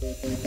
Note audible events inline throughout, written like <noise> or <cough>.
Welcome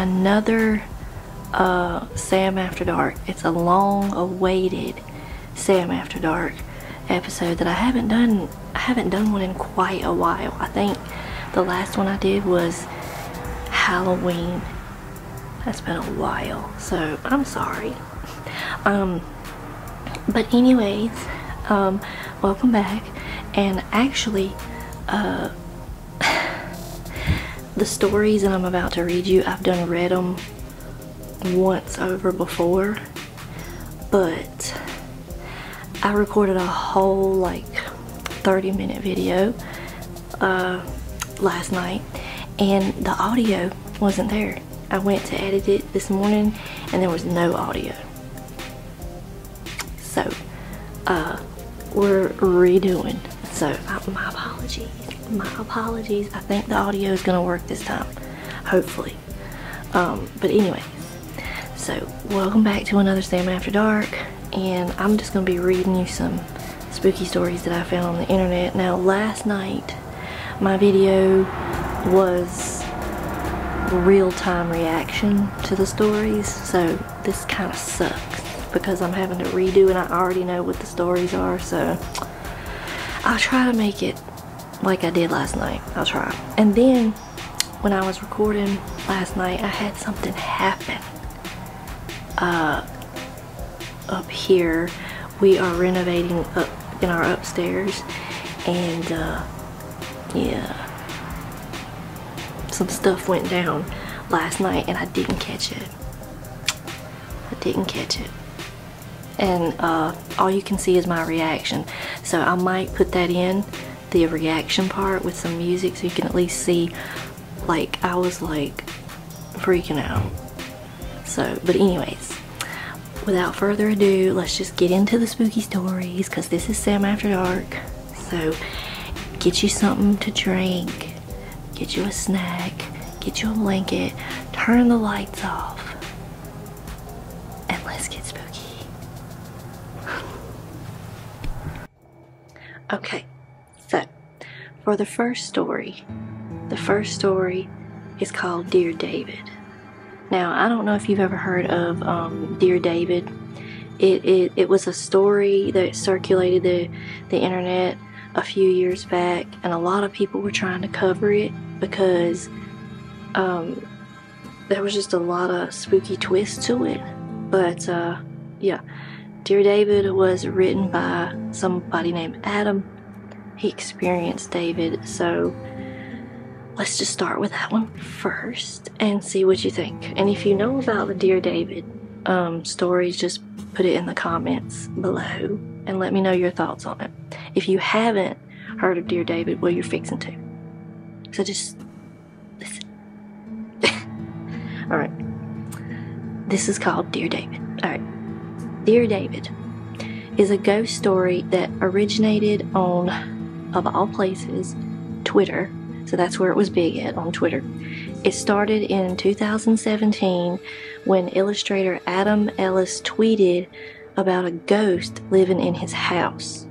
another uh, Sam After Dark. It's a long awaited Sam After Dark episode that I haven't done I haven't done one in quite a while. I think the last one I did was Halloween. That's been a while, so I'm sorry. Um but anyways, um welcome back and actually uh the stories that I'm about to read you, I've done read them once over before, but I recorded a whole like 30 minute video uh, last night and the audio wasn't there. I went to edit it this morning and there was no audio. So, uh, we're redoing. So, uh, my apologies my apologies. I think the audio is gonna work this time, hopefully. Um, but anyway, so welcome back to another Sam After Dark, and I'm just gonna be reading you some spooky stories that I found on the internet. Now, last night, my video was real-time reaction to the stories, so this kind of sucks because I'm having to redo and I already know what the stories are, so I'll try to make it like I did last night. I'll try. And then when I was recording last night, I had something happen. Uh, up here, we are renovating up in our upstairs, and uh, yeah, some stuff went down last night, and I didn't catch it. I didn't catch it. And uh, all you can see is my reaction. So I might put that in the reaction part with some music so you can at least see like I was like freaking out. So but anyways without further ado let's just get into the spooky stories because this is Sam After Dark. So get you something to drink get you a snack get you a blanket turn the lights off and let's get spooky. <laughs> Okay for the first story, the first story is called Dear David. Now, I don't know if you've ever heard of um, Dear David. It, it, it was a story that circulated the, the internet a few years back, and a lot of people were trying to cover it because um, there was just a lot of spooky twists to it. But uh, yeah, Dear David was written by somebody named Adam he experienced David. So let's just start with that one first and see what you think. And if you know about the Dear David um, stories, just put it in the comments below and let me know your thoughts on it. If you haven't heard of Dear David, well, you're fixing to. So just listen. <laughs> All right. This is called Dear David. All right. Dear David is a ghost story that originated on of all places, Twitter. So that's where it was big at on Twitter. It started in 2017 when illustrator Adam Ellis tweeted about a ghost living in his house.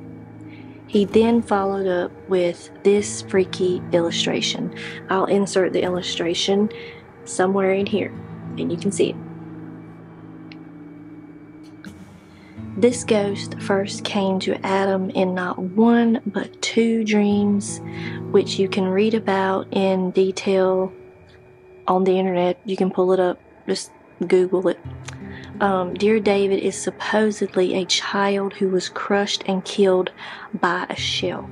He then followed up with this freaky illustration. I'll insert the illustration somewhere in here and you can see it. This ghost first came to Adam in not one but two dreams, which you can read about in detail on the internet. You can pull it up, just Google it. Um, Dear David is supposedly a child who was crushed and killed by a shelf.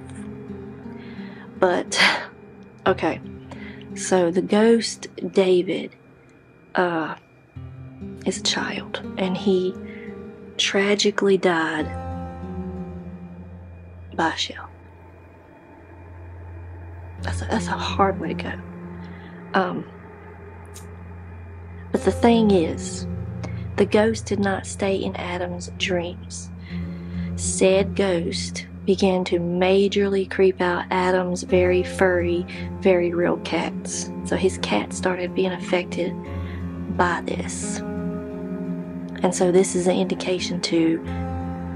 But, <laughs> okay, so the ghost David uh, is a child, and he tragically died by shell. That's a, that's a hard way to go. Um, but the thing is, the ghost did not stay in Adam's dreams. Said ghost began to majorly creep out Adam's very furry, very real cats. So his cat started being affected by this. And so this is an indication to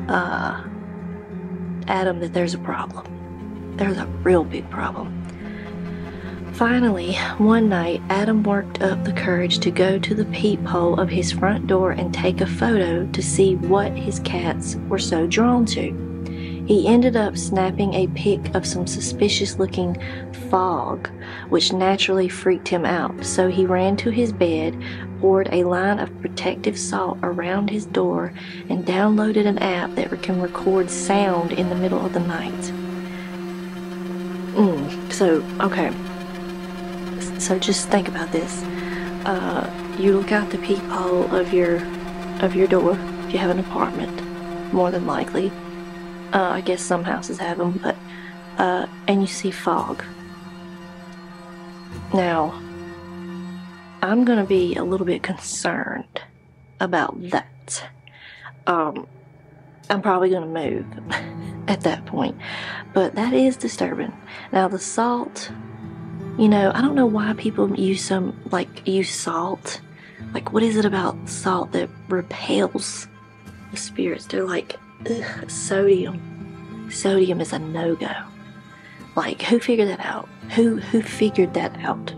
uh, Adam that there's a problem. There's a real big problem. Finally, one night, Adam worked up the courage to go to the peephole of his front door and take a photo to see what his cats were so drawn to. He ended up snapping a pic of some suspicious looking fog, which naturally freaked him out. So he ran to his bed, poured a line of protective salt around his door, and downloaded an app that can record sound in the middle of the night. Mm, so, okay. So just think about this. Uh, you look out the peephole of your of your door if you have an apartment, more than likely. Uh, I guess some houses have them, but uh, and you see fog. Now, I'm gonna be a little bit concerned about that. Um, I'm probably gonna move <laughs> at that point, but that is disturbing. Now the salt you know, I don't know why people use some, like, use salt. Like, what is it about salt that repels the spirits? They're like, ugh, sodium. Sodium is a no go. Like, who figured that out? Who who figured that out?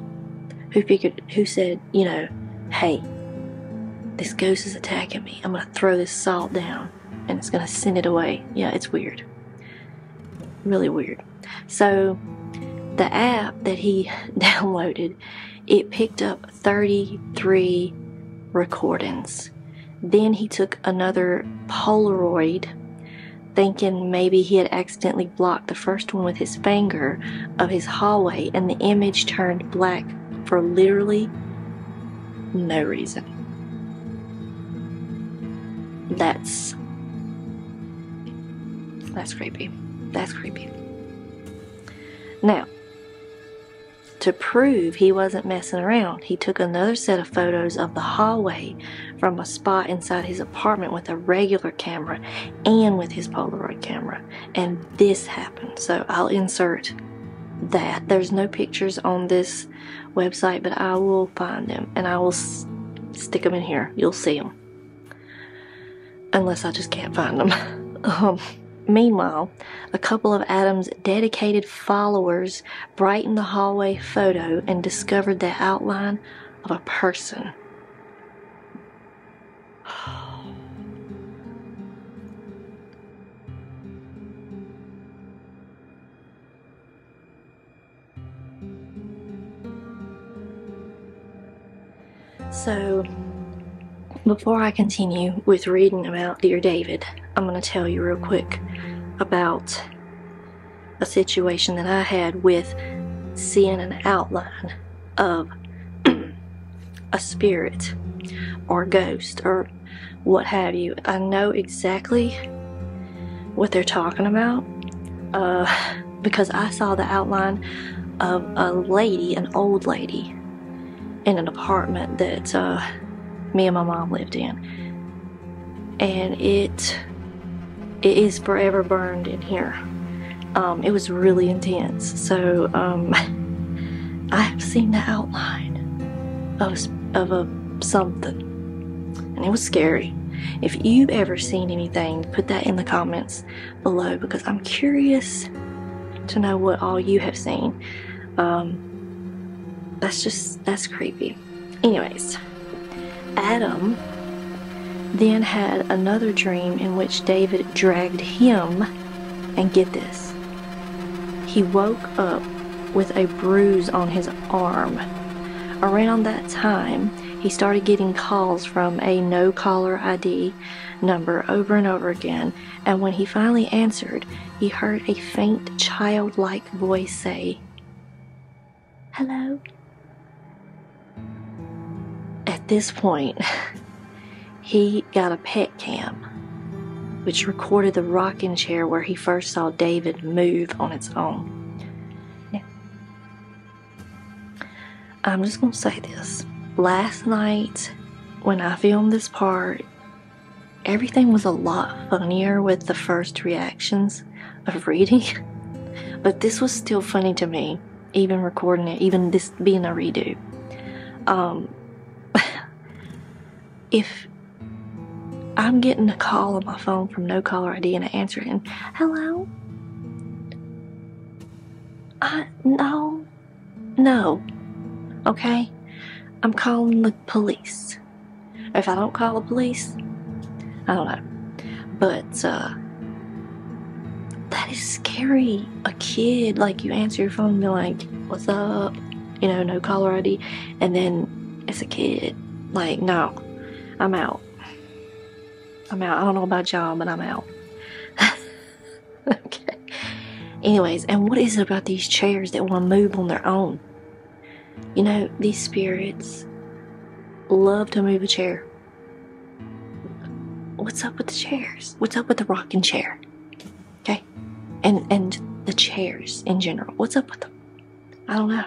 Who figured? Who said, you know, hey, this ghost is attacking me. I'm gonna throw this salt down, and it's gonna send it away. Yeah, it's weird. Really weird. So the app that he <laughs> downloaded, it picked up 33 recordings. Then he took another Polaroid, thinking maybe he had accidentally blocked the first one with his finger of his hallway, and the image turned black for literally no reason. That's that's creepy. That's creepy. Now, to prove he wasn't messing around, he took another set of photos of the hallway from a spot inside his apartment with a regular camera and with his Polaroid camera. And this happened. So I'll insert that. There's no pictures on this website, but I will find them and I will s- stick them in here. You'll see them. Unless I just can't find them. <laughs> um, Meanwhile, a couple of Adam's dedicated followers brightened the hallway photo and discovered the outline of a person. So, before I continue with reading about Dear David, I'm going to tell you real quick about a situation that I had with seeing an outline of <clears throat> a spirit or ghost or what have you. I know exactly what they're talking about uh, because I saw the outline of a lady, an old lady, in an apartment that uh, me and my mom lived in. And it it is forever burned in here. Um, it was really intense. So um, <laughs> I have seen the outline of of a something, and it was scary. If you've ever seen anything, put that in the comments below because I'm curious to know what all you have seen. Um, that's just that's creepy. Anyways. Adam then had another dream in which David dragged him, and get this, he woke up with a bruise on his arm. Around that time, he started getting calls from a no caller ID number over and over again, and when he finally answered, he heard a faint childlike voice say, Hello? At this point, <laughs> he got a pet cam which recorded the rocking chair where he first saw David move on its own. I'm just going to say this. Last night, when I filmed this part, everything was a lot funnier with the first reactions of reading. <laughs> but this was still funny to me, even recording it, even this being a redo. Um, <laughs> if I'm getting a call on my phone from no caller ID and I answer it and hello? I no no. Okay? I'm calling the police. If I don't call the police, I don't know. But uh that is scary. A kid, like you answer your phone and be like, What's up? You know, no caller ID and then it's a kid. Like, no. I'm out. I'm out. I don't know about y'all, but I'm out. <laughs> okay. Anyways, and what is it about these chairs that want to move on their own? You know, these spirits love to move a chair. What's up with the chairs? What's up with the rocking chair? Okay? And and the chairs in general. What's up with them? I don't know.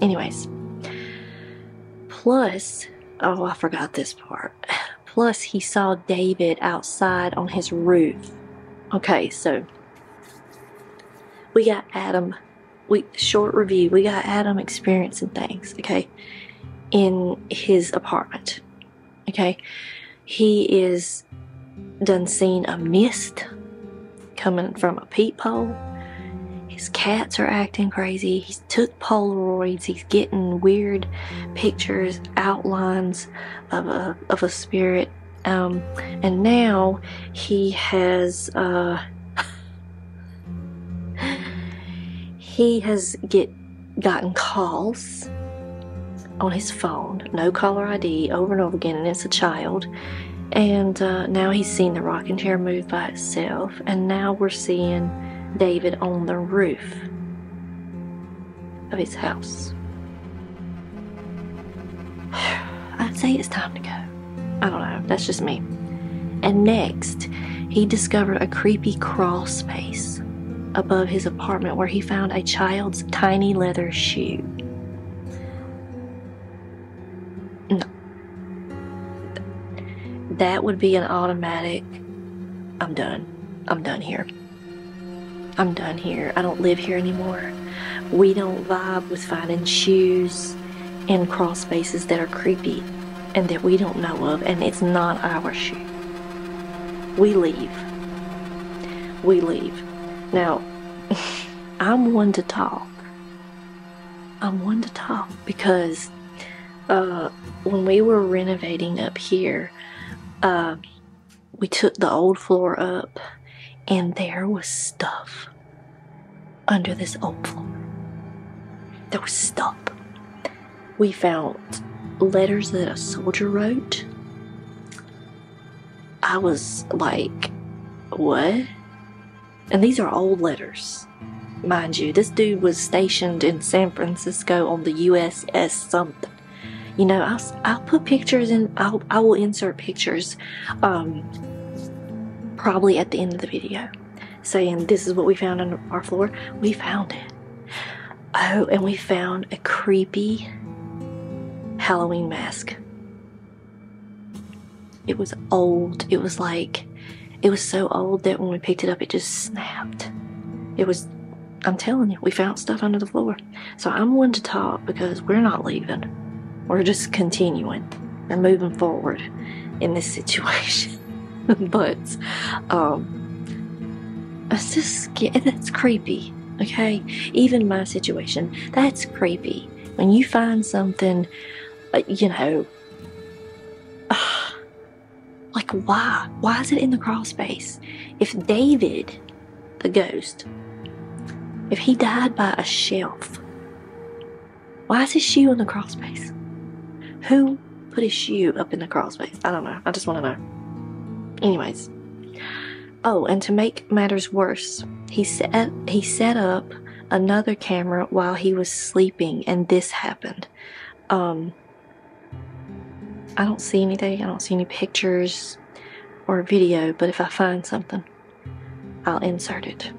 Anyways. Plus, oh, I forgot this part. Plus, he saw David outside on his roof. Okay, so we got Adam. We short review. We got Adam experiencing things. Okay, in his apartment. Okay, he is done seen a mist coming from a peephole. His cats are acting crazy. He's took Polaroids. He's getting weird pictures, outlines of a of a spirit. Um, and now he has uh, he has get gotten calls on his phone, no caller ID, over and over again, and it's a child. And uh, now he's seen the rocking chair move by itself, and now we're seeing David on the roof of his house. <sighs> I'd say it's time to go. I don't know, that's just me. And next, he discovered a creepy crawl space above his apartment where he found a child's tiny leather shoe. No. That would be an automatic. I'm done. I'm done here. I'm done here. I don't live here anymore. We don't vibe with finding shoes in crawl spaces that are creepy and that we don't know of, and it's not our shoe. We leave. We leave. Now, <laughs> I'm one to talk. I'm one to talk because uh, when we were renovating up here, uh, we took the old floor up and there was stuff under this old floor. There was stuff. We found letters that a soldier wrote. I was like, what? And these are old letters, mind you. This dude was stationed in San Francisco on the USS something. You know, I'll, I'll put pictures in, I'll, I will insert pictures um, probably at the end of the video saying this is what we found on our floor. We found it. Oh, and we found a creepy Halloween mask. It was old. It was like, it was so old that when we picked it up, it just snapped. It was, I'm telling you, we found stuff under the floor. So I'm one to talk because we're not leaving. We're just continuing and moving forward in this situation. <laughs> but, um, it's just that's creepy. Okay, even my situation, that's creepy. When you find something, uh, you know, why? Why is it in the crawl space? If David, the ghost, if he died by a shelf, why is his shoe in the crawl space? Who put his shoe up in the crawl space? I don't know. I just want to know. Anyways. Oh, and to make matters worse, he set he set up another camera while he was sleeping and this happened. Um I don't see anything. I don't see any pictures. or video, but if I find something, I'll insert it.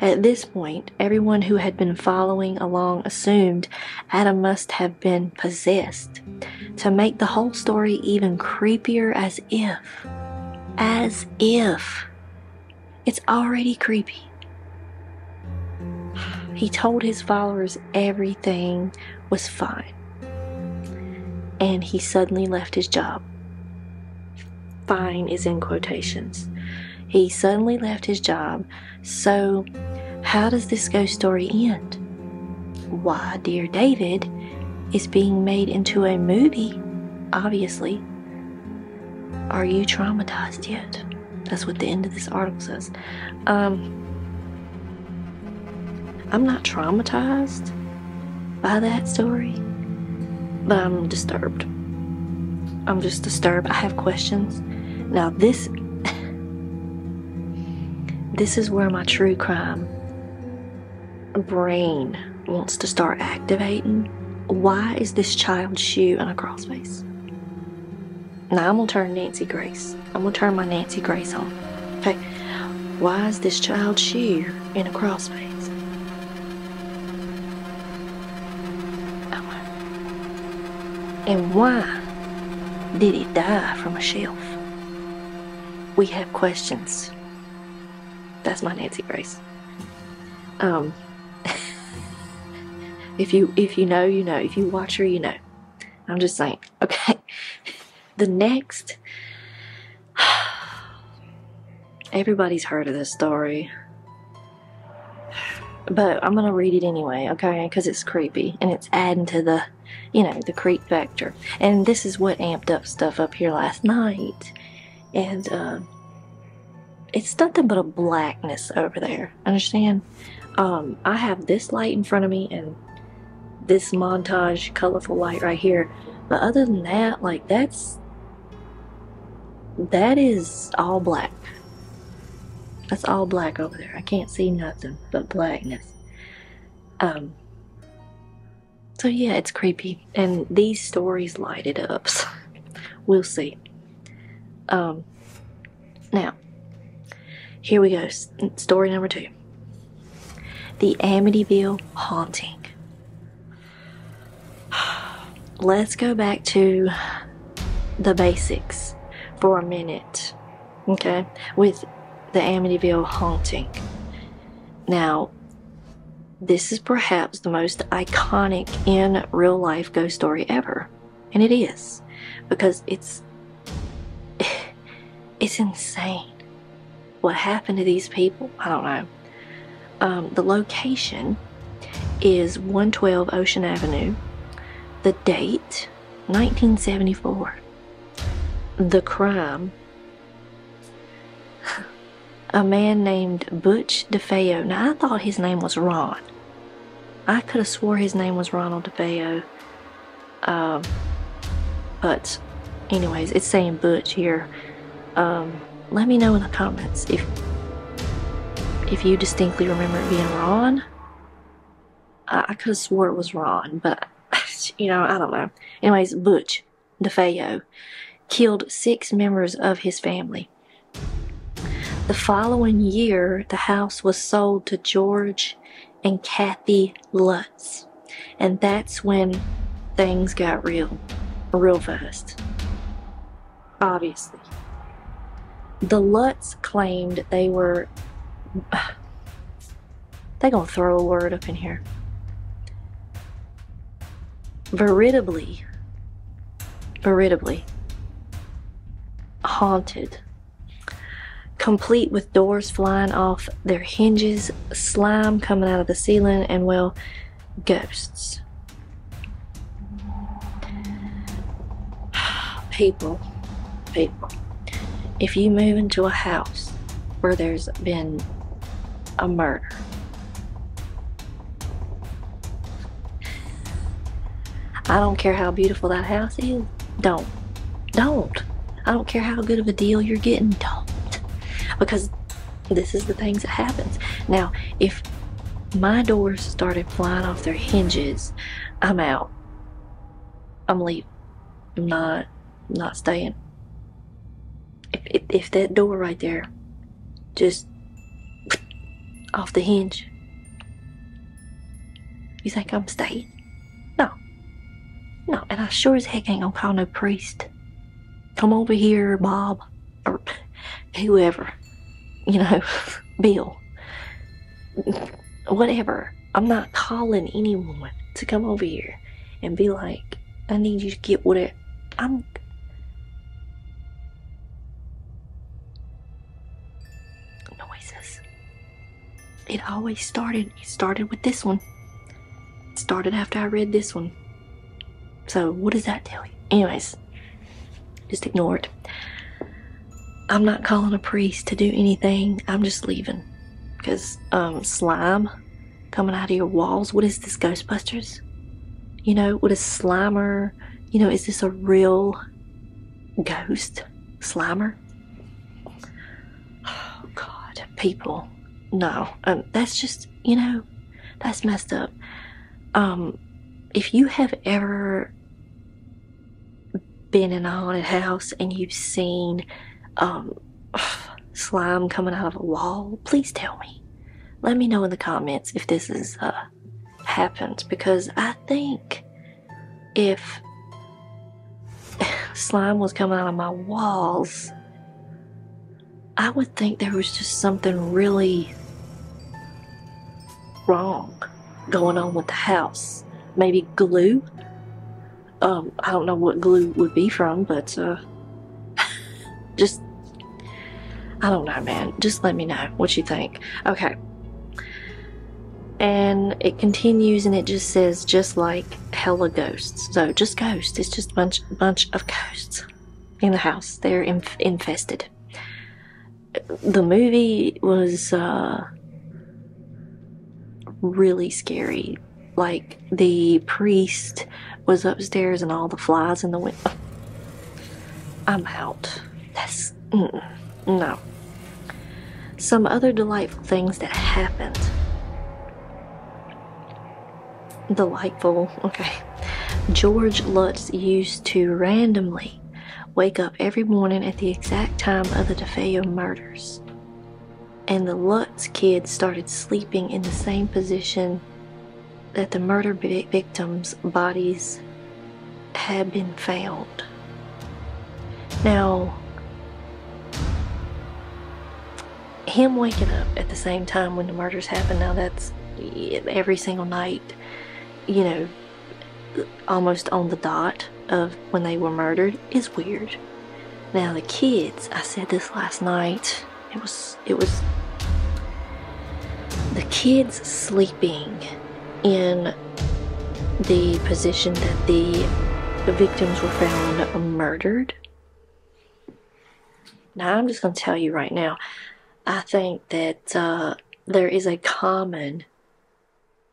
At this point, everyone who had been following along assumed Adam must have been possessed. To make the whole story even creepier, as if, as if, it's already creepy. He told his followers everything was fine. And he suddenly left his job. Fine is in quotations. He suddenly left his job. So, how does this ghost story end? Why, Dear David is being made into a movie, obviously. Are you traumatized yet? That's what the end of this article says. Um, I'm not traumatized by that story, but I'm disturbed. I'm just disturbed. I have questions. Now, this <sighs> this is where my true crime brain wants to start activating. Why is this child's shoe in a crossface? Now I'm gonna turn Nancy Grace. I'm gonna turn my Nancy Grace on. Okay. Why is this child's shoe in a crawl space? And why did it die from a shelf? We have questions. That's my Nancy Grace. Um, <laughs> if you if you know, you know. If you watch her, you know. I'm just saying. Okay. <laughs> The next. <sighs> Everybody's heard of this story. But I'm going to read it anyway, okay? Because it's creepy and it's adding to the, you know, the creep factor. And this is what amped up stuff up here last night. And, uh, it's nothing but a blackness over there. Understand? Um, I have this light in front of me and this montage colorful light right here. But other than that, like that's that is all black. That's all black over there. I can't see nothing but blackness. Um so yeah, it's creepy. And these stories light it up. So <laughs> we'll see. Um now here we go. Story number two. The Amityville haunting. <sighs> Let's go back to the basics for a minute. Okay? With the Amityville haunting. Now, this is perhaps the most iconic in real life ghost story ever. And it is. Because it's <sighs> it's insane. What happened to these people? I don't know. Um, the location is 112 Ocean Avenue. The date 1974. The crime <sighs> a man named Butch DeFeo. Now, I thought his name was Ron. I could have swore his name was Ronald DeFeo. Um, but, anyways, it's saying Butch here. Um, let me know in the comments if if you distinctly remember it being Ron. I, I could have swore it was Ron, but, <laughs> you know, I don't know. Anyways, Butch DeFeo killed six members of his family. The following year, the house was sold to George and Kathy Lutz. And that's when things got real, real fast. Obviously. The Lutz claimed they were. <sighs> They gonna throw a word up in here. Veritably, veritably haunted complete with doors flying off their hinges, slime coming out of the ceiling, and well, ghosts. <sighs> People, people, if you move into a house where there's been a murder, I don't care how beautiful that house is, don't. Don't. I don't care how good of a deal you're getting, don't because this is the things that happens. Now, if my doors started flying off their hinges, I'm out. I'm leaving. I'm not not staying. If if, if that door right there just <sniffs> off the hinge, you think I'm staying? No. No, and I sure as heck ain't gonna call no priest. Come over here, Bob, or <sniffs> whoever, you know, <laughs> Bill, whatever. I'm not calling anyone to come over here and be like, I need you to get whatever. I'm. Noises. It always started. It started with this one. It started after I read this one. So, what does that tell you? Anyways, just ignore it. I'm not calling a priest to do anything. I'm just leaving. Because, um, slime coming out of your walls. What is this, Ghostbusters? You know, what is Slimer? You know, is this a real ghost? Slimer? Oh, God. People. No. Um, that's just, you know, that's messed up. Um, if you have ever been in a haunted house and you've seen um, slime coming out of a wall, please tell me. Let me know in the comments if this has uh, happened because I think if <laughs> slime was coming out of my walls, I would think there was just something really wrong going on with the house. Maybe glue. Um, I don't know what glue would be from, but uh, <laughs> just I don't know, man. Just let me know what you think. Okay. And it continues and it just says just like hella ghosts. So just ghosts. It's just a bunch bunch of ghosts in the house. They're inf- infested. The movie was uh really scary. Like the priest was upstairs and all the flies in the window. I'm out. That's mm, no. Some other delightful things that happened. Delightful, okay. George Lutz used to randomly wake up every morning at the exact time of the DeFeo murders. And the Lutz kids started sleeping in the same position that the murder victims' bodies had been found. Now, him waking up at the same time when the murders happened, now that's eh, every single night, you know, almost on the dot of when they were murdered is weird. Now the kids, I said this last night, it was it was the kids sleeping in the position that the, the victims were found murdered. Now, I'm just going to tell you right now, I think that uh, there is a common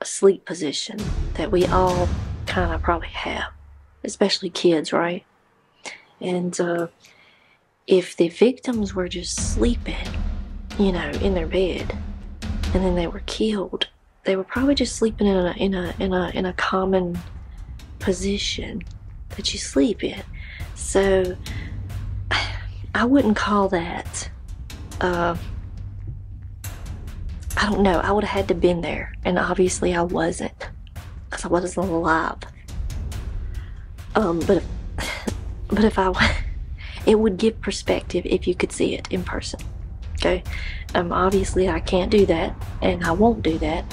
sleep position that we all kind of probably have, especially kids, right? And uh, if the victims were just sleeping, you know, in their bed, and then they were killed, they were probably just sleeping in a in a in a in a common position that you sleep in. So <sighs> I wouldn't call that uh, I don't know. I would have had to been there, and obviously I wasn't, because I wasn't alive. Um, but if, <sighs> but if I, <laughs> it would give perspective if you could see it in person. Okay, um, obviously I can't do that, and I won't do that,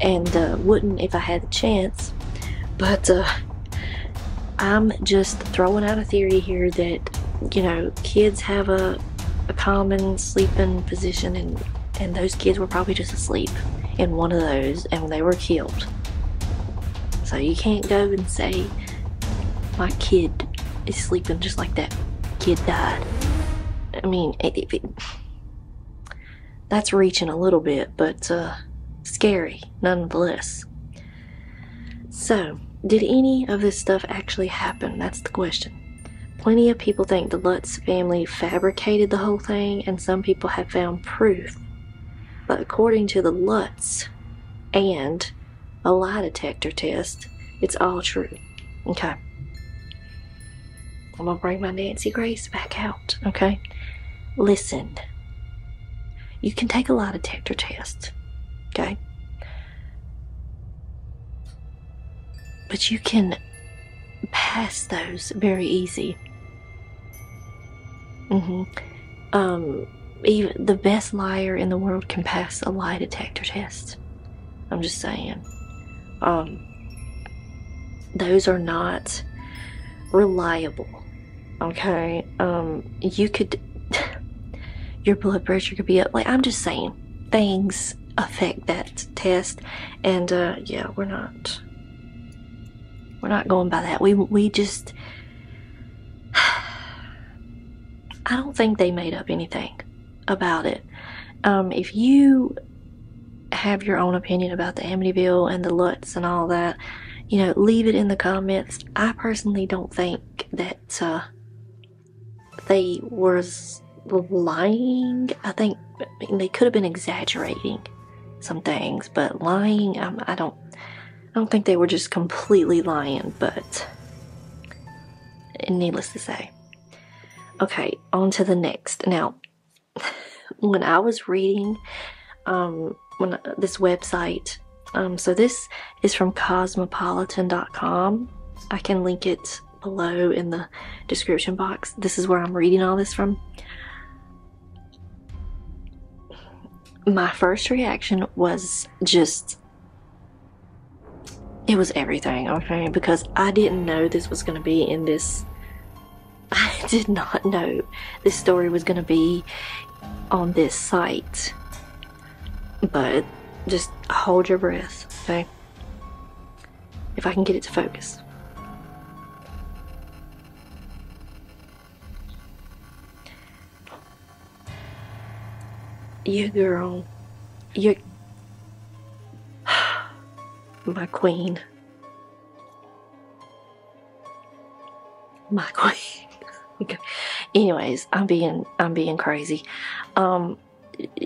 and uh, wouldn't if I had the chance. But uh, I'm just throwing out a theory here that you know kids have a a common sleeping position and and those kids were probably just asleep in one of those and they were killed. So you can't go and say my kid is sleeping just like that kid died. I mean, it, it, it, that's reaching a little bit, but uh, scary nonetheless. So, did any of this stuff actually happen? That's the question. Plenty of people think the Lutz family fabricated the whole thing, and some people have found proof but according to the Lutz and a lie detector test, it's all true. Okay. I'm gonna bring my Nancy Grace back out, okay? listen, you can take a lie detector test, okay? But you can pass those very easy. Mm-hmm. Um, even the best liar in the world can pass a lie detector test. I'm just saying. Um, those are not reliable. Okay? Um, you could, <laughs> your blood pressure could be up. Like, I'm just saying, things affect that test. And, uh, yeah, we're not, we're not going by that. We, we just, <sighs> I don't think they made up anything about it. Um, if you have your own opinion about the Amityville and the Lutz and all that, you know, leave it in the comments. I personally don't think that uh, they was lying. I think I mean, they could have been exaggerating some things, but lying, um, I don't. I don't think they were just completely lying, but needless to say. Okay, on to the next. Now, when I was reading um, when this website, um, so this is from cosmopolitan.com. I can link it below in the description box. This is where I'm reading all this from. My first reaction was just it was everything, okay? Because I didn't know this was going to be in this. <laughs> Did not know this story was going to be on this site. But just hold your breath, okay? If I can get it to focus. You girl, you <sighs> my queen. My queen. <laughs> Anyways, I'm being I'm being crazy. Um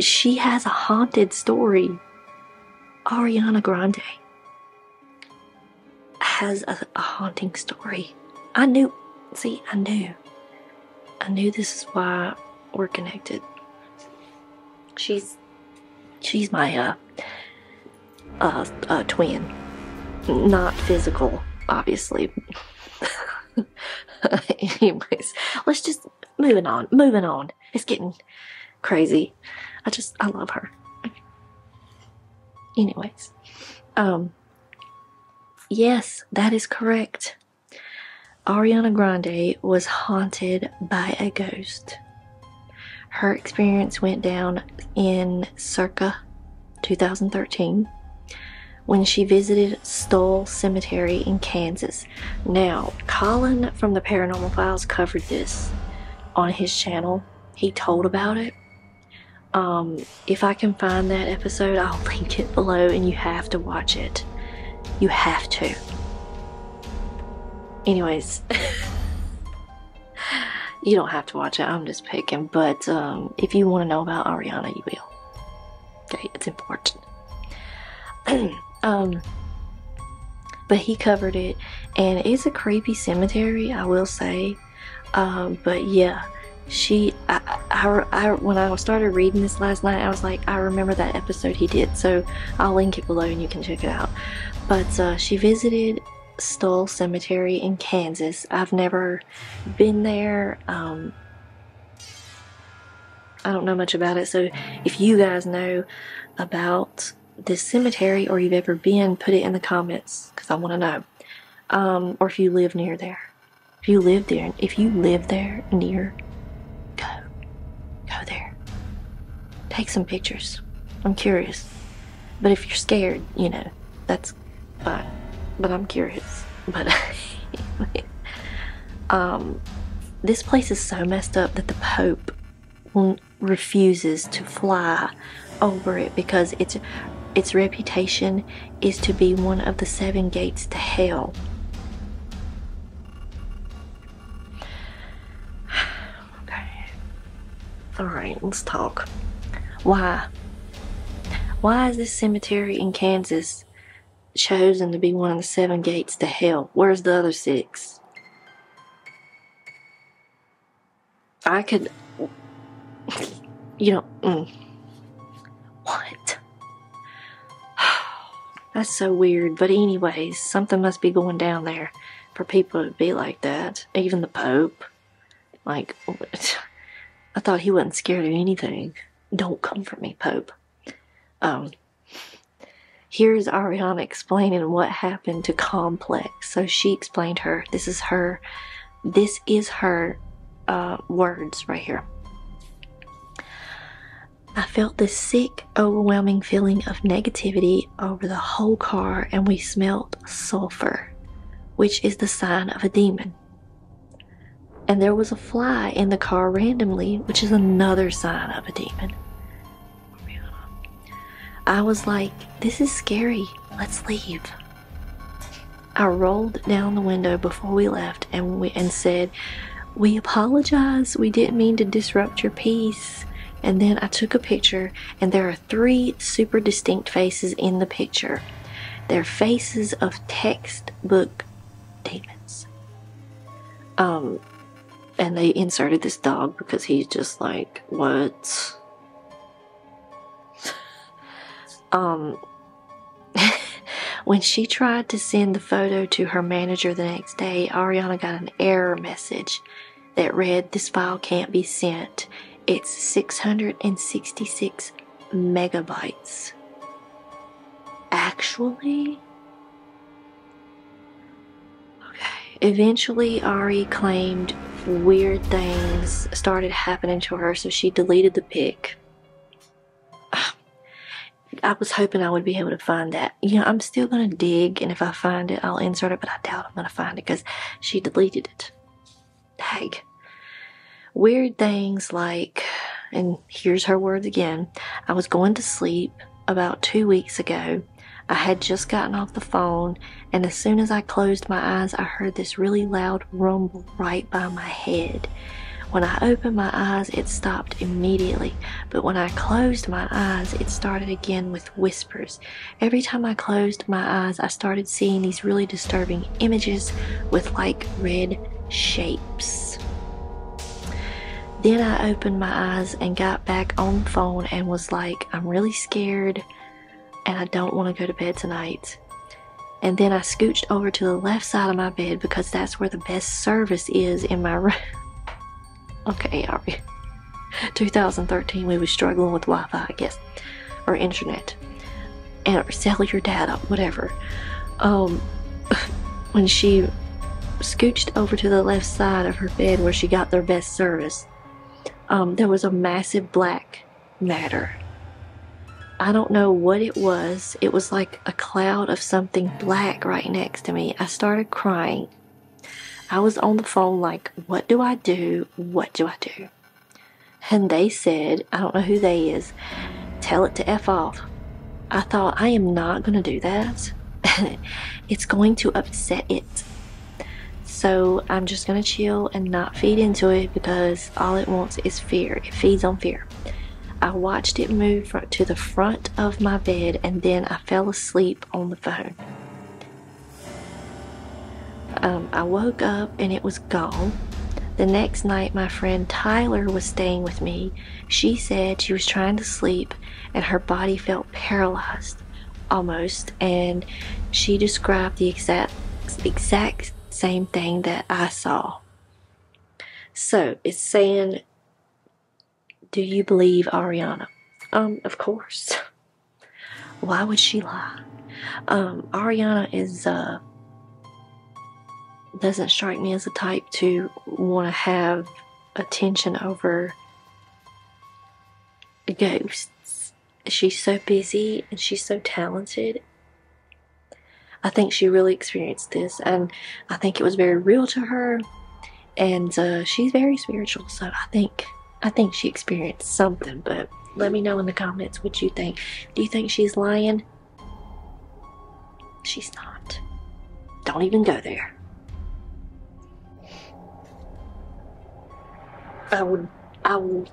she has a haunted story. Ariana Grande has a, a haunting story. I knew see, I knew. I knew this is why we're connected. She's she's my uh uh, uh twin. Not physical, obviously. <laughs> Anyways, let's just moving on. Moving on. It's getting crazy. I just I love her. Anyways, um, yes, that is correct. Ariana Grande was haunted by a ghost. Her experience went down in circa 2013 when she visited Stull Cemetery in Kansas. Now, Colin from the Paranormal Files covered this on his channel. He told about it. Um, if I can find that episode, I'll <laughs> link it below and you have to watch it. You have to. Anyways. <laughs> You don't have to watch it, I'm just picking. But um, if you want to know about Ariana, you will. Okay, it's important. <clears throat> um, but he covered it, and it's a creepy cemetery, I will say. Um, but yeah, she, I, I, I, when I started reading this last night, I was like, I remember that episode he did, so I'll link it below and you can check it out. But uh, she visited Stull Cemetery in Kansas. I've never been there. Um, I don't know much about it, so if you guys know about this cemetery or you've ever been, put it in the comments because I want to know. Um, or if you live near there. If you live there, if you live there near, go. Go there. Take some pictures. I'm curious. But if you're scared, you know, that's fine but I'm curious. But <laughs> um, this place is so messed up that the Pope refuses to fly over it because its its reputation is to be one of the seven gates to hell. <sighs> okay. All right, let's talk. Why? Why is this cemetery in Kansas chosen to be one of the seven gates to hell. Where's the other six? I could <laughs> you know, mm. what? That's so weird. But, anyways, something must be going down there for people to be like that. Even the Pope. Like, <laughs> I thought he wasn't scared of anything. Don't come for me, Pope. Um, here's Ariana explaining what happened to Complex. So she explained her. This is her. This is her uh, words right here. I felt this sick, overwhelming feeling of negativity over the whole car, and we smelt sulfur, which is the sign of a demon. And there was a fly in the car randomly, which is another sign of a demon. I was like, this is scary. Let's leave. I rolled down the window before we left and we and said, "We apologize. We didn't mean to disrupt your peace." And then I took a picture and there are three super distinct faces in the picture. They're faces of textbook demons. Um and they inserted this dog because he's just like, "What?" <laughs> um, <laughs> when she tried to send the photo to her manager the next day, Ariana got an error message that read, This file can't be sent. It's 666 megabytes. Actually? Okay. Eventually, Ari claimed weird things started happening to her, so she deleted the pic. <sighs> I was hoping I would be able to find that. You know, I'm still going to dig, and if I find it, I'll insert it, but I doubt I'm going to find it because she deleted it. Dang. Weird things like, and here's her words again I was going to sleep about two weeks ago. I had just gotten off the phone, and as soon as I closed my eyes, I heard this really loud rumble right by my head. When I opened my eyes, it stopped immediately, but when I closed my eyes, it started again with whispers. Every time I closed my eyes, I started seeing these really disturbing images with like red shapes. Then I opened my eyes and got back on the phone and was like, I'm really scared and I don't want to go to bed tonight. And then I scooched over to the left side of my bed because that's where the best service is in my room. <laughs> Okay, Ari. <laughs> 2013, we were struggling with Wi-Fi, I guess, or internet, and or cellular data, whatever. Um, <laughs> when she scooched over to the left side of her bed where she got their best service, um, there was a massive black matter. I don't know what it was. It was like a cloud of something black right next to me. I started crying I was on the phone like, what do I do? What do I do? And they said, I don't know who they is, tell it to F off. I thought, I am not going to do that. <laughs> it's going to upset it. So I'm just to chill and not feed into it because all it wants is fear. It feeds on fear. I watched it move to the front of my bed and then I fell asleep on the phone. Um, I woke up and it was gone. The next night, my friend Tyler was staying with me. She said she was trying to sleep and her body felt paralyzed almost, and she described the exact exact same thing that I saw. So it's saying, Do you believe Ariana? Um, of course. <laughs> Why would she lie? Um, Ariana is uh doesn't strike me as a type to want to have attention over ghosts. She's so busy and she's so talented. I think she really experienced this, and I think it was very real to her. And uh, she's very spiritual, so I think I think she experienced something. But let me know in the comments what you think. Do you think she's lying? She's not. Don't even go there. I would, I will,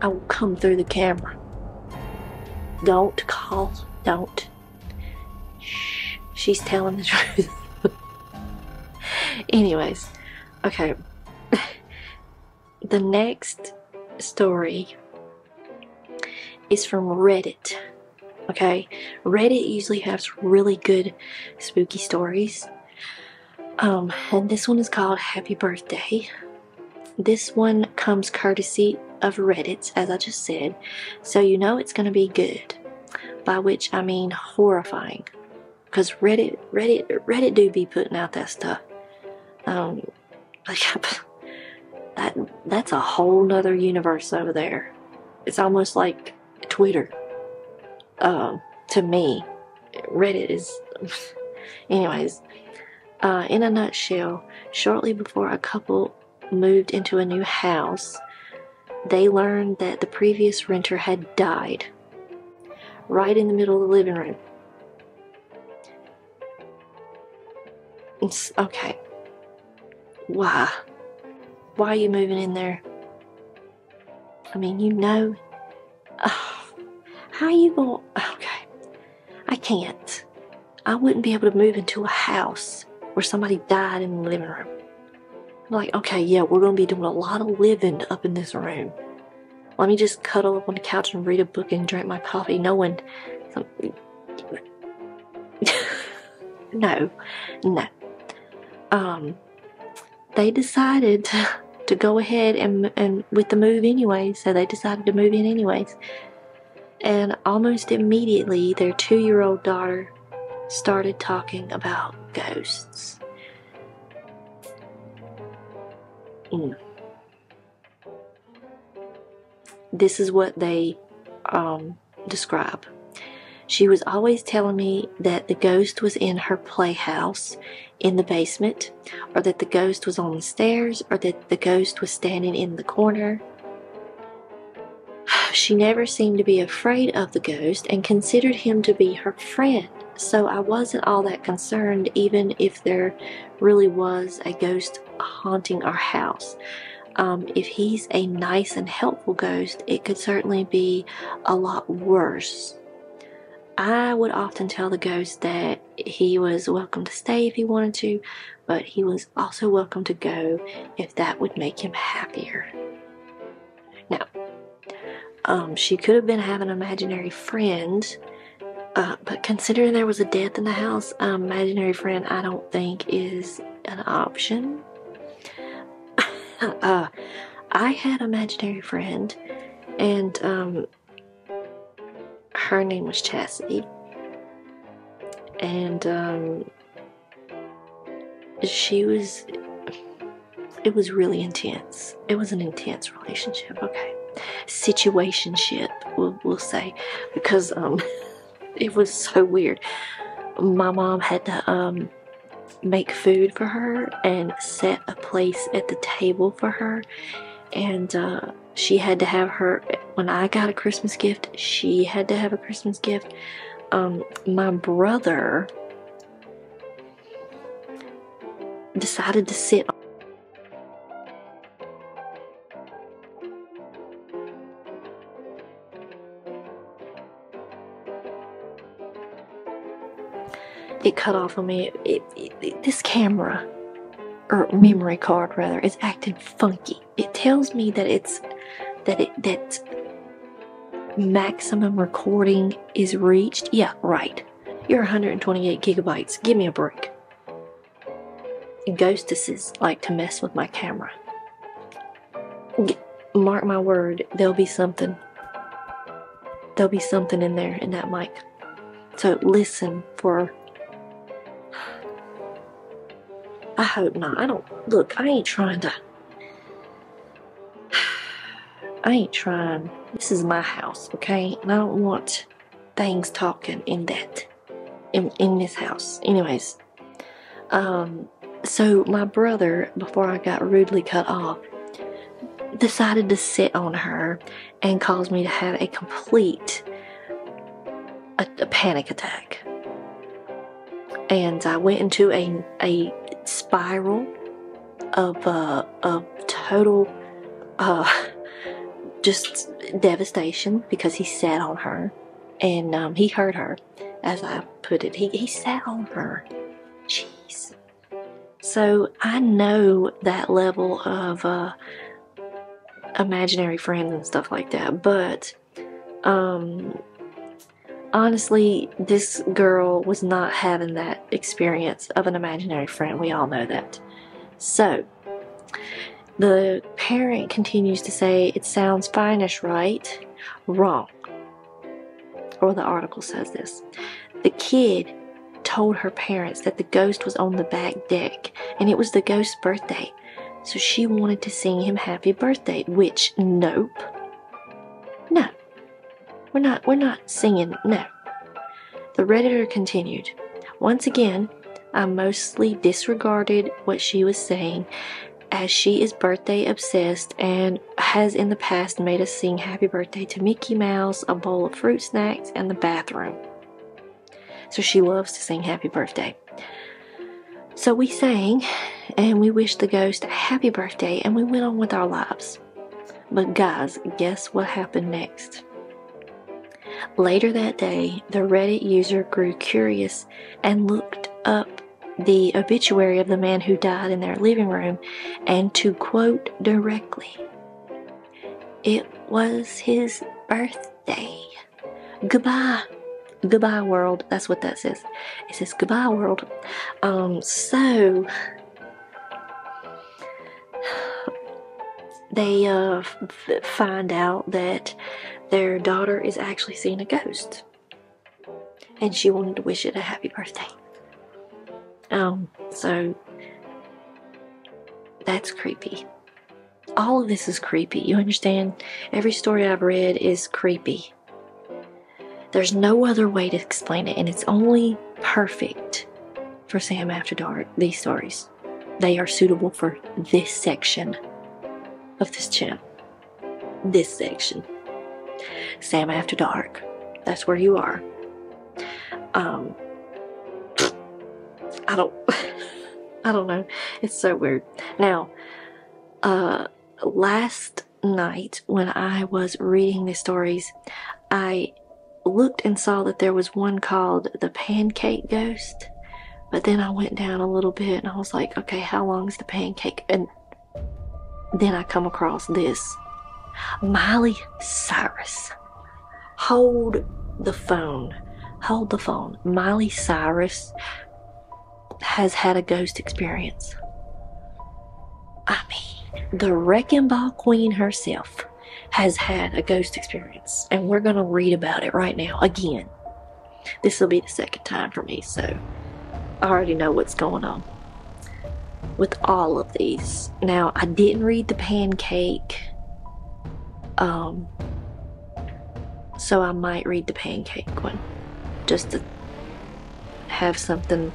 I will come through the camera. Don't call, don't. Shh, she's telling the <laughs> truth. Anyways, okay. the next story is from Reddit. Okay, Reddit usually has really good spooky stories. Um, and this one is called Happy Birthday. This one comes courtesy of Reddit, as I just said, so you know it's going to be good. By which I mean horrifying, because Reddit, Reddit, Reddit do be putting out that stuff. Um, like <laughs> that, that's a whole nother universe over there. It's almost like Twitter. Um, to me, Reddit is. <laughs> Anyways, uh, in a nutshell, shortly before a couple moved into a new house, they learned that the previous renter had died right in the middle of the living room. It's, okay. Why? Why are you moving in there? I mean, you know. Oh, how you going? Okay. I can't. I wouldn't be able to move into a house where somebody died in the living room. I'm like, okay, yeah, we're going to be doing a lot of living up in this room. Let me just cuddle up on the couch and read a book and drink my coffee, knowing. <laughs> no, no. Um, they decided <laughs> to, go ahead and, and with the move anyway, so they decided to move in anyways. And almost immediately, their two year old daughter started talking about ghosts. Mm. This is what they um, describe. She was always telling me that the ghost was in her playhouse in the basement, or that the ghost was on the stairs, or that the ghost was standing in the corner. <sighs> She never seemed to be afraid of the ghost and considered him to be her friend, so I wasn't all that concerned, even if there really was a ghost haunting our house. Um, if he's a nice and helpful ghost, it could certainly be a lot worse. I would often tell the ghost that he was welcome to stay if he wanted to, but he was also welcome to go if that would make him happier. Now, um, she could have been having an imaginary friend, uh, but considering there was a death in the house, um, imaginary friend I don't think is an option. <laughs> uh, I had imaginary friend, and um, her name was Chastity, and um, she was. It was really intense. It was an intense relationship. Okay, situationship, we'll, we'll say, because um, <laughs> it was so weird. My mom had to um make food for her and set a place at the table for her. And uh, she had to have her, when I got a Christmas gift, she had to have a Christmas gift. Um, my brother decided to sit it cut off on me. It, it, it, this camera, or memory card rather, is acting funky. It tells me that it's that it that maximum recording is reached. Yeah, right. You're 128 gigabytes. Give me a break. Ghostesses like to mess with my camera. Mark my word, there'll be something. There'll be something in there in that mic. So listen for I hope not. I don't look, I ain't trying to <sighs> I ain't trying. This is my house, okay? And I don't want things talking in that in in this house. Anyways, um so my brother, before I got rudely cut off, decided to sit on her and caused me to have a complete a, a panic attack. And I went into a a spiral of uh, of total uh, <laughs> just devastation because he sat on her and um, he hurt her, as I put it. He he sat on her. Jeez. So I know that level of uh, imaginary friends and stuff like that, but Um, honestly, this girl was not having that experience of an imaginary friend. We all know that. So, the parent continues to say, It sounds finish, right? Wrong. Or the article says this. The kid told her parents that the ghost was on the back deck and it was the ghost's birthday. So she wanted to sing him happy birthday, which nope. We're not we're not singing no. The redditor continued. Once again, I mostly disregarded what she was saying as she is birthday obsessed and has in the past made us sing happy birthday to Mickey Mouse, a bowl of fruit snacks, and the bathroom. So she loves to sing happy birthday. So we sang and we wished the ghost a happy birthday and we went on with our lives. But guys, guess what happened next? Later that day, the Reddit user grew curious and looked up the obituary of the man who died in their living room, and to quote directly, it was his birthday. Goodbye. Goodbye, world. That's what that says. It says goodbye, world. Um, so <sighs> they uh, f- find out that their daughter is actually seeing a ghost, and she wanted to wish it a happy birthday. Um, so that's creepy. All of this is creepy. You understand? Every story I've read is creepy. There's no other way to explain it, and it's only perfect for Sam After Dark, these stories. They are suitable for this section of this channel. This section. Sam After Dark. That's where you are. Um, I don't <laughs> I don't know. It's so weird. Now, uh last night when I was reading the stories, I looked and saw that there was one called The Pancake Ghost. But then I went down a little bit and I was like, okay, how long is the pancake? And then I come across this. Miley Cyrus. Hold the phone. Hold the phone. Miley Cyrus has had a ghost experience. I mean, the Wrecking Ball Queen herself has had a ghost experience, and we're going to read about it right now again. This will be the second time for me, so I already know what's going on with all of these. Now, I didn't read the pancake, um, so I might read the pancake one just to have something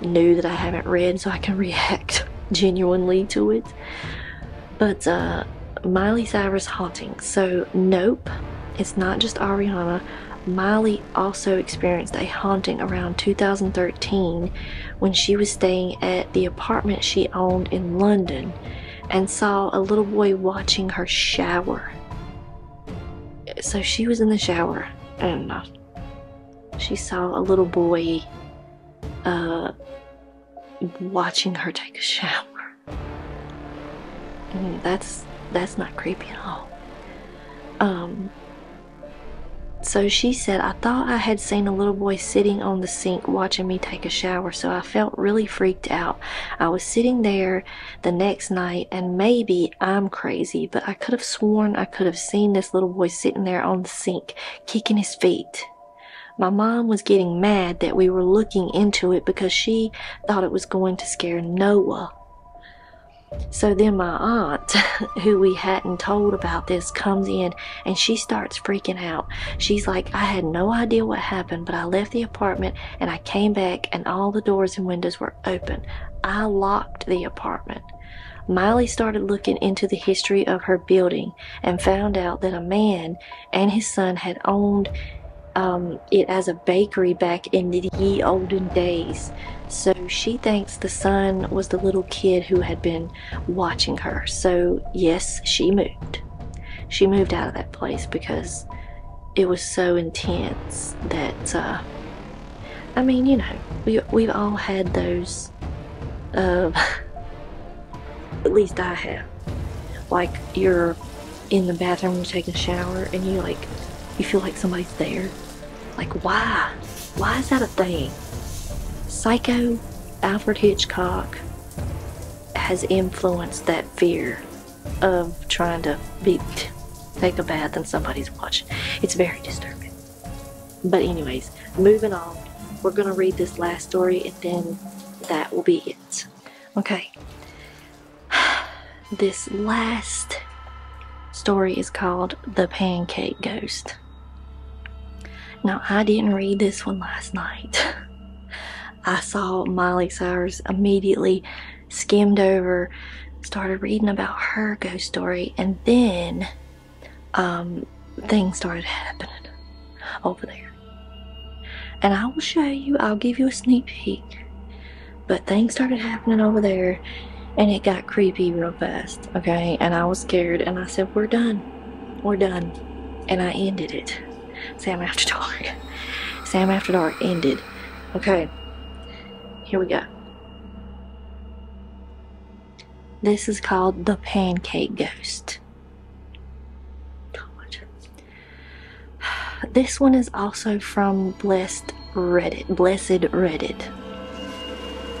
new that I haven't read so I can <laughs> react genuinely to it. But uh, Miley Cyrus haunting. So, nope, it's not just Ariana. Miley also experienced a haunting around 2013 when she was staying at the apartment she owned in London and saw a little boy watching her shower. So she was in the shower and uh, she saw a little boy uh, watching her take a shower. Mm, that's that's not creepy at all. Um, so she said, I thought I had seen a little boy sitting on the sink watching me take a shower, so I felt really freaked out. I was sitting there the next night, and maybe I'm crazy, but I could have sworn I could have seen this little boy sitting there on the sink, kicking his feet. My mom was getting mad that we were looking into it because she thought it was going to scare Noah. So then my aunt, <laughs> who we hadn't told about this, comes in and she starts freaking out. She's like, I had no idea what happened, but I left the apartment and I came back and all the doors and windows were open. I locked the apartment. Miley started looking into the history of her building and found out that a man and his son had owned um, it as a bakery back in the ye olden days. So she thinks the son was the little kid who had been watching her. So, yes, she moved. She moved out of that place because it was so intense that, uh, I mean, you know, we, we've all had those, uh, <laughs> at least I have. Like, you're in the bathroom, you're taking a shower, and you like You feel like somebody's there. Like, why? Why is that a thing? Psycho Alfred Hitchcock has influenced that fear of trying to be take a bath and somebody's watching. It's very disturbing. But anyways, moving on. We're gonna read this last story and then that will be it. Okay. <sighs> This last story is called The Pancake Ghost. Now, I didn't read this one last night. <laughs> I saw Miley Cyrus immediately skimmed over, started reading about her ghost story, and then um, things started happening over there. And I will show you, I'll give you a sneak peek. But things started happening over there, and it got creepy real fast, okay? And I was scared, and I said, We're done. We're done. And I ended it. Sam After Dark. Sam After Dark ended. Okay. Here we go. This is called The Pancake Ghost. This one is also from Blessed Reddit. Blessed Reddit.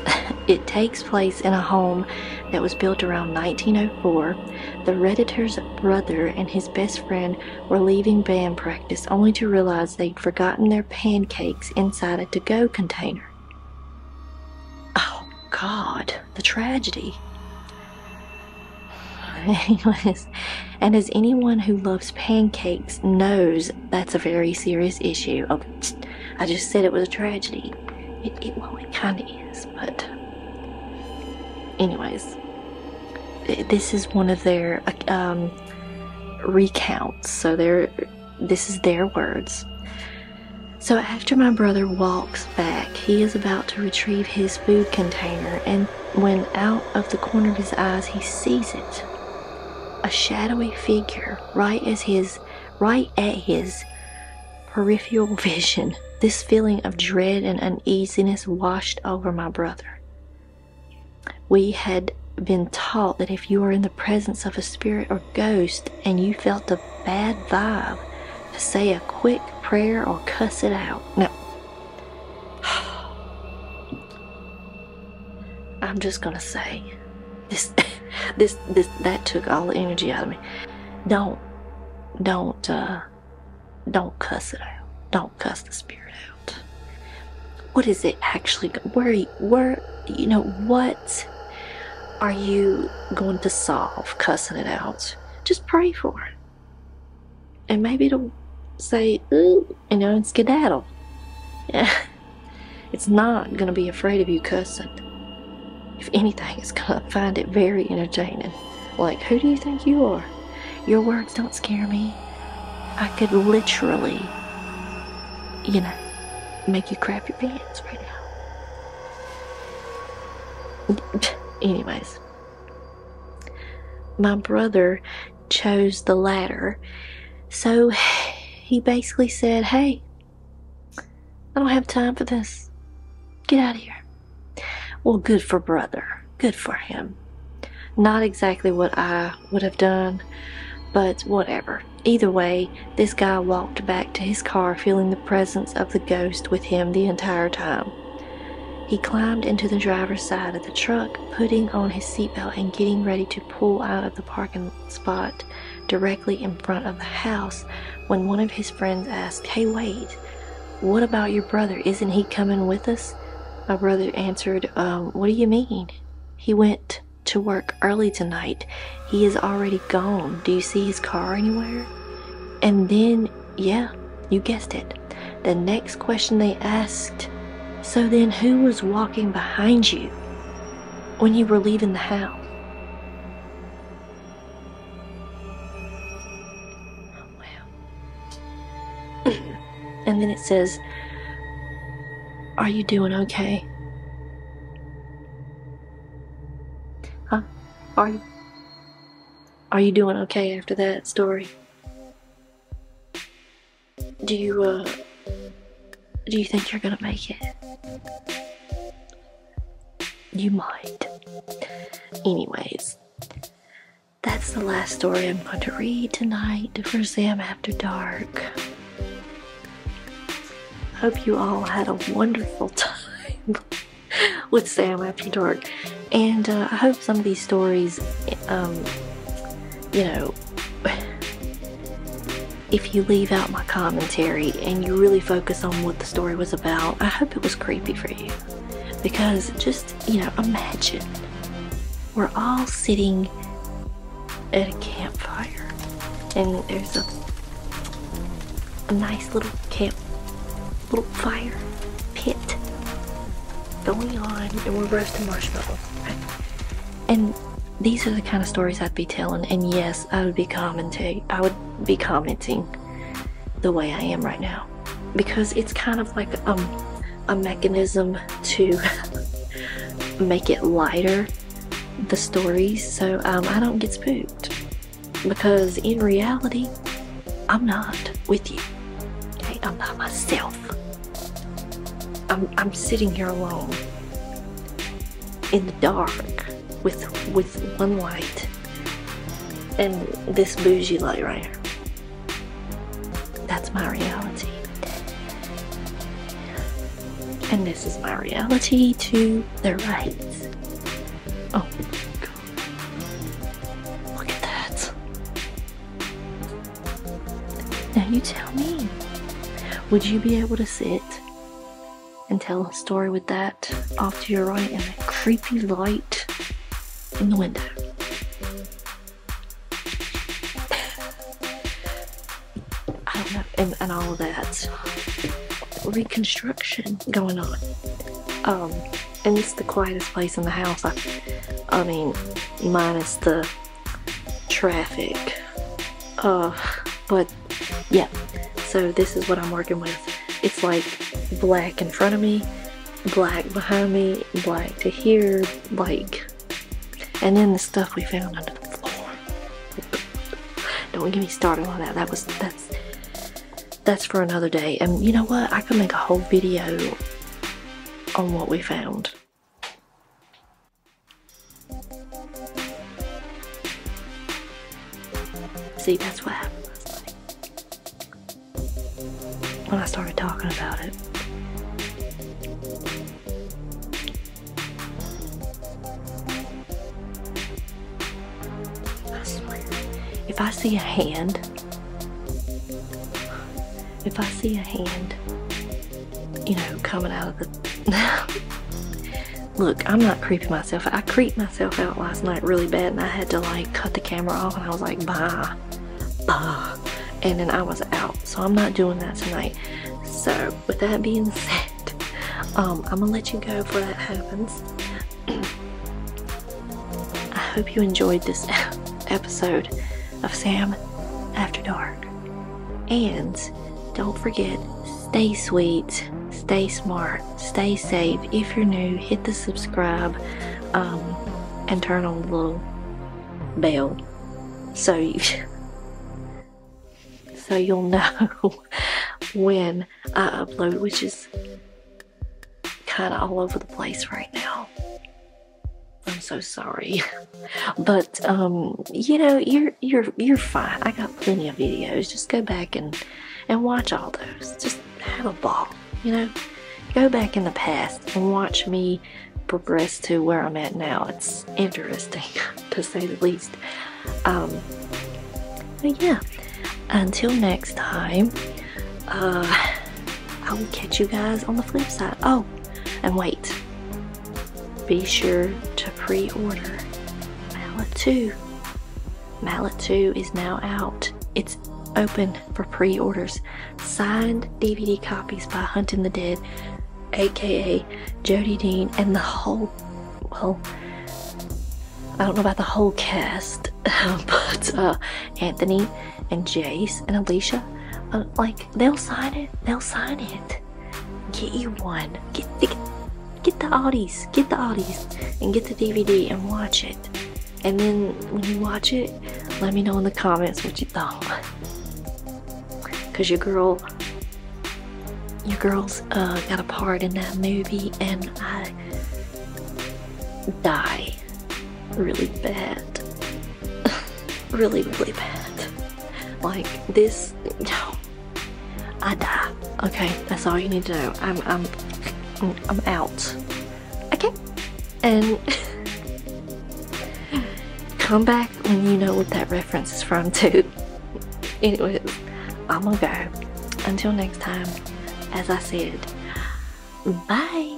<laughs> It takes place in a home that was built around 1904. The Redditor's brother and his best friend were leaving band practice only to realize they'd forgotten their pancakes inside a to go container. Oh, God, the tragedy. <laughs> Anyways, and as anyone who loves pancakes knows, that's a very serious issue. Oh, <tsk> I just said it was a tragedy. It, it well, it kind of is, but anyways, this is one of their um, recounts. So they're, this is their words. So after my brother walks back, he is about to retrieve his food container, and when out of the corner of his eyes he sees it, a shadowy figure right as his, right at his peripheral <laughs> vision. This feeling of dread and uneasiness washed over my brother. We had been taught that if you are in the presence of a spirit or ghost and you felt a bad vibe, to say a quick prayer or cuss it out. Now, <sighs> I'm just gonna say this, <laughs> this, this, that took all the energy out of me. Don't, don't, uh, don't cuss it out. Don't cuss the spirit out. What is it actually? Where, where, you know, what are you going to solve cussing it out? Just pray for it. And maybe it'll say, ooh, you know, and skedaddle. Yeah. <laughs> It's not going to be afraid of you cussing. If anything, it's going to find it very entertaining. Like, who do you think you are? Your words don't scare me. I could literally, you know, make you crap your pants right now. <laughs> Anyways, my brother chose the latter. So he basically said, Hey, I don't have time for this. Get out of here. Well, good for brother. Good for him. Not exactly what I would have done, but whatever. Either way, this guy walked back to his car feeling the presence of the ghost with him the entire time. He climbed into the driver's side of the truck, putting on his seatbelt and getting ready to pull out of the parking spot directly in front of the house when one of his friends asked, Hey, wait, what about your brother? Isn't he coming with us? My brother answered, um, What do you mean? He went to work early tonight. He is already gone. Do you see his car anywhere? And then, yeah, you guessed it. The next question they asked, So then who was walking behind you when you were leaving the house? <clears throat> and then it says, Are you doing okay? Huh? Are you? Are you doing okay after that story? Do you, uh, do you think you're gonna make it? You might. Anyways, that's the last story I'm going to read tonight for Sam After Dark. hope you all had a wonderful <laughs> time with Sam After Dark. And uh, I hope some of these stories, um, you know, if you leave out my commentary and you really focus on what the story was about, I hope it was creepy for you. Because just, you know, imagine we're all sitting at a campfire and there's a, a nice little camp, little fire pit going on and we're roasting marshmallows. And these are the kind of stories I'd be telling and yes, I would be commenting I would be commenting the way I am right now. Because it's kind of like um a mechanism to <laughs> make it lighter the stories so um, I don't get spooked. Because in reality, I'm not with you. Okay, I'm not myself. I'm I'm sitting here alone in the dark with with one light and this bougie light right here. That's my reality. And this is my reality to the right. Oh god. Look at that. Now you tell me. Would you be able to sit and tell a story with that off to your right and that creepy light in the window? I don't know, and, and all of that reconstruction going on. Um, and it's the quietest place in the house. I, I mean, minus the traffic. Uh, but yeah. So this is what I'm working with. It's like black in front of me, black behind me, black to here, like, and then the stuff we found under the floor. Don't get me started on that. That was that's that's for another day. And you know what? I could make a whole video on what we found. See, that's what happened. When I started talking about it. See a hand, if I see a hand, you know, coming out of the. <laughs> Look, I'm not creeping myself. I creeped myself out last night really bad and I had to like cut the camera off and I was like, bah, bah. And then I was out. So I'm not doing that tonight. So with that being <laughs> said, um, I'm gonna let you go before that happens. <clears throat> I hope you enjoyed this <laughs> episode of Sam After Dark. And don't forget, stay sweet, stay smart, stay safe. If you're new, hit the subscribe um, and turn on the little bell so you <laughs> so you'll know <laughs> when I upload, which is kind of all over the place right now. So sorry. But um, you know, you're you're you're fine. I got plenty of videos. Just go back and and watch all those. Just have a ball, you know? Go back in the past and watch me progress to where I'm at now. It's interesting <laughs> to say the least. Um, but yeah, until next time, uh, I will catch you guys on the flip side. Oh, and wait, be sure to pre order Mallet 2. Mallet 2 is now out. It's open for pre orders. Signed DVD copies by Hunting the Dead, aka Jody Dean, and the whole, well, I don't know about the whole cast, <laughs> but uh, Anthony and Jace and Alicia, uh, like, they'll sign it. They'll sign it. Get you one. Get, get, get the Audis. Get the Audis. And get the DVD and watch it. And then when you watch it, let me know in the comments what you thought. Cause your girl, your girl's uh, got a part in that movie, and I die really bad, <laughs> really really bad. Like this, no, <laughs> I die. Okay, that's all you need to know. I'm I'm I'm out. Okay. And <laughs> come back when you know what that reference is from too. <laughs> Anyways, I'm gonna go. Until next time, as I said, bye.